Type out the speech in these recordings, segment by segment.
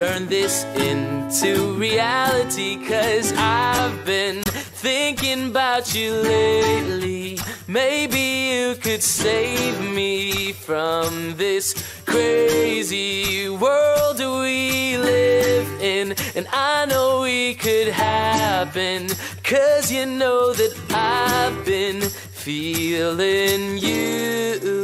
turn this into reality Cause I've been thinking about you lately. Maybe you could save me from this crazy world we live in. And I know we could happen Cause you know that I've been feeling you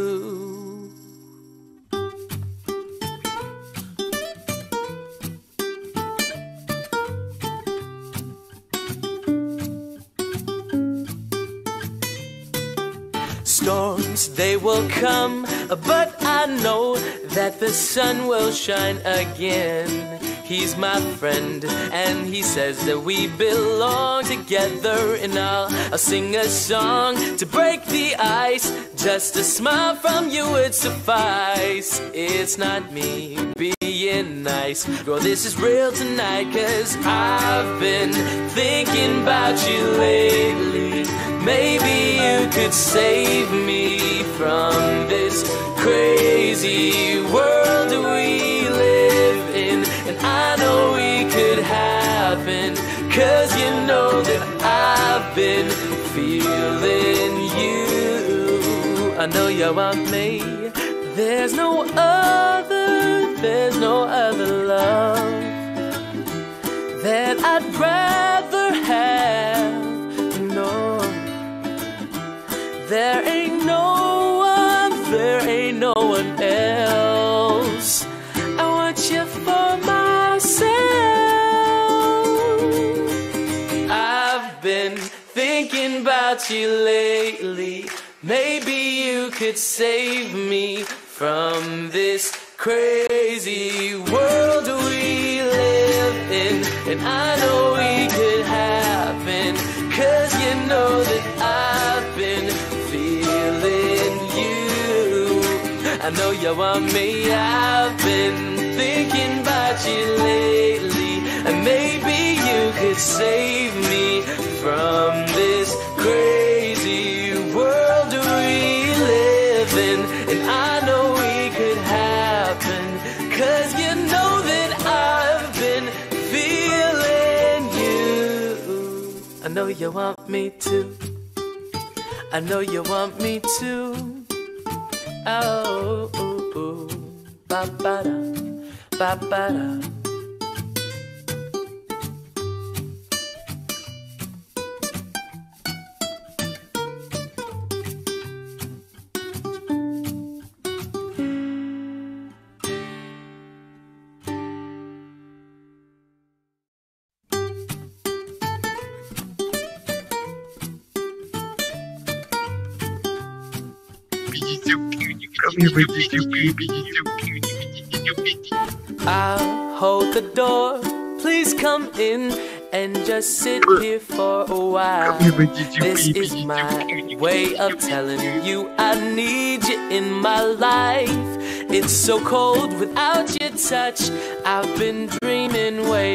Storms, they will come, but I know that the sun will shine again. He's my friend, and he says that we belong together. And I'll, I'll sing a song to break the ice. Just a smile from you would suffice. It's not me being nice. Girl, this is real tonight, cause I've been thinking about you lately. Could save me from this crazy world we live in. And I know we could happen, cause you know that I've been feeling you. I know you want me. There's no other, there's no other love that I'd rather thinking about you lately. Maybe you could save me from this crazy world we live in. And I know we could happen, cause you know that I've been feeling you. I know you want me, I've been thinking about you lately. And maybe you could save me know you want me to. I know you want me to. Oh, ooh, ooh. ba ba da, ba ba da. I'll hold the door. Please come in and just sit here for a while. This is my way of telling you I need you in my life. It's so cold without your touch. I've been dreaming way